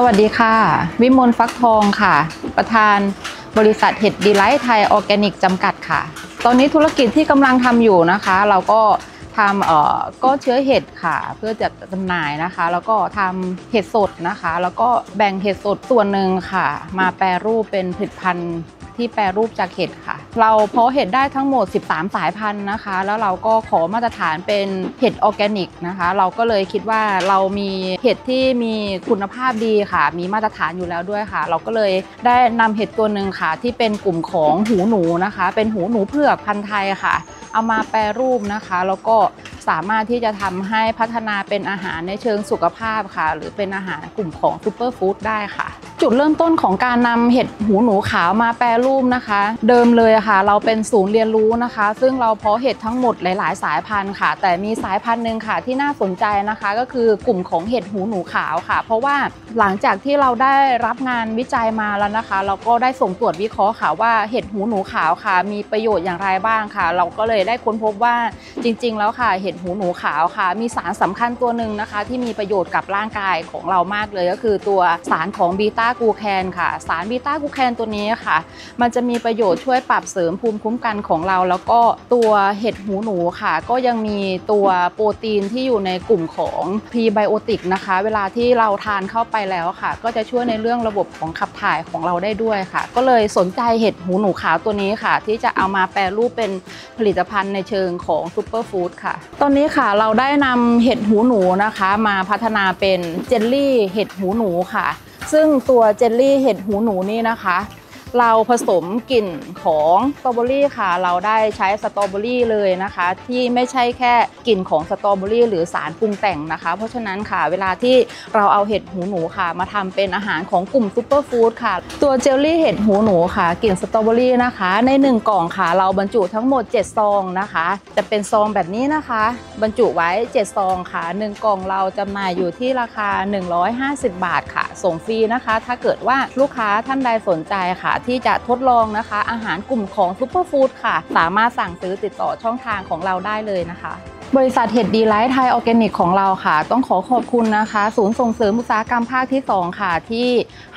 สวัสดีค่ะ วิมลฟักทองค่ะ ประธานบริษัทเห็ดดีไลท์ไทยออร์แกนิกจำกัดค่ะ ตอนนี้ธุรกิจที่กำลังทำอยู่นะคะ เราก็ทำเอ่อก็เชื้อเห็ดค่ะ เพื่อจะจำหน่ายนะคะ แล้วก็ทำเห็ดสดนะคะ แล้วก็แบ่งเห็ดสดส่วนหนึ่งค่ะ มาแปรรูปเป็นผลิตภัณฑ์ ที่แปรรูปจากเห็ดค่ะ เราเพาะเห็ดได้ทั้งหมด 13 สายพันธุ์นะคะ แล้วเราก็ขอมาตรฐานเป็นเห็ดออร์แกนิกนะคะ เราก็เลยคิดว่าเรามีเห็ดที่มีคุณภาพดีค่ะ มีมาตรฐานอยู่แล้วด้วยค่ะ เราก็เลยได้นำเห็ดตัวหนึ่งค่ะ ที่เป็นกลุ่มของหูหนูนะคะ เป็นหูหนูเผือกพันธุ์ไทยค่ะ เอามาแปรรูปนะคะ แล้วก็สามารถที่จะทำให้พัฒนาเป็นอาหารในเชิงสุขภาพค่ะ หรือเป็นอาหารกลุ่มของซูเปอร์ฟู้ดได้ค่ะ จุดเริ่มต้นของการนำเห็ดหูหนูขาวมาแปรรูปนะคะ เดิมเลยค่ะ เราเป็นศูนย์เรียนรู้นะคะ ซึ่งเราเพาะเห็ดทั้งหมดหลาย ๆ สายพันธุ์ค่ะ แต่มีสายพันธุ์หนึ่งค่ะที่น่าสนใจนะคะ ก็คือกลุ่มของเห็ดหูหนูขาวค่ะ เพราะว่าหลังจากที่เราได้รับงานวิจัยมาแล้วนะคะ เราก็ได้ส่งตรวจวิเคราะห์ค่ะว่าเห็ดหูหนูขาวค่ะ มีประโยชน์อย่างไรบ้างค่ะ เราก็เลยได้ค้นพบว่าจริง ๆ แล้วค่ะเห็ดหูหนูขาวค่ะ มีสารสำคัญตัวหนึ่งนะคะ ที่มีประโยชน์กับร่างกายของเรามากเลยก็คือตัวสารของบีตาากูแคนค่ะ สารบีต้ากูแคนตัวนี้ค่ะ มันจะมีประโยชน์ช่วยปรับเสริมภูมิคุ้มกันของเรา แล้วก็ตัวเห็ดหูหนูค่ะ ก็ยังมีตัวโปรตีนที่อยู่ในกลุ่มของพรีไบโอติกนะคะ เวลาที่เราทานเข้าไปแล้วค่ะ ก็จะช่วยในเรื่องระบบของขับถ่ายของเราได้ด้วยค่ะ ก็เลยสนใจเห็ดหูหนูขาวตัวนี้ค่ะ ที่จะเอามาแปรรูปเป็นผลิตภัณฑ์ในเชิงของซูเปอร์ฟู้ดค่ะ ตอนนี้ค่ะเราได้นำเห็ดหูหนูนะคะ มาพัฒนาเป็นเจลลี่เห็ดหูหนูค่ะ ซึ่งตัวเจลลี่เห็ดหูหนูนี่นะคะ เราผสมกลิ่นของสตรอเบอรี่ค่ะ เราได้ใช้สตรอเบอรี่เลยนะคะ ที่ไม่ใช่แค่กลิ่นของสตรอเบอรี่หรือสารปรุงแต่งนะคะ เพราะฉะนั้นค่ะ เวลาที่เราเอาเห็ดหูหนูค่ะ มาทำเป็นอาหารของกลุ่มซูเปอร์ฟู้ดค่ะ ตัวเจลลี่เห็ดหูหนูค่ะกลิ่นสตรอเบอรี่นะคะ ใน 1 กล่องค่ะ เราบรรจุทั้งหมด 7 ซองนะคะ จะเป็นซองแบบนี้นะคะ บรรจุไว้ 7 ซองค่ะ 1 กล่องเราจำหน่ายอยู่ที่ราคา 150 บาทค่ะ ส่งฟรีนะคะ ถ้าเกิดว่าลูกค้าท่านใดสนใจค่ะที่จะทดลองนะคะ อาหารกลุ่มของซูเปอร์ฟู้ดค่ะ สามารถสั่งซื้อติดต่อช่องทางของเราได้เลยนะคะ บริษัทเห็ดดีไลท์ไทยออร์แกนิกของเราค่ะ ต้องขอขอบคุณนะคะ ศูนย์ส่งเสริมอุตสาหกรรมภาคที่ 2 ค่ะ ที่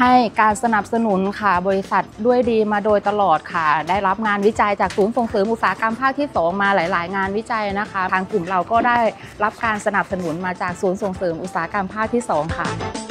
ให้การสนับสนุนค่ะ บริษัทด้วยดีมาโดยตลอดค่ะ ได้รับงานวิจัยจากศูนย์ส่งเสริมอุตสาหกรรมภาคที่ 2 มาหลาย ๆ งานวิจัยนะคะ ทางกลุ่มเราก็ได้รับการสนับสนุนมาจากศูนย์ส่งเสริมอุตสาหกรรมภาคที่ 2 ค่ะ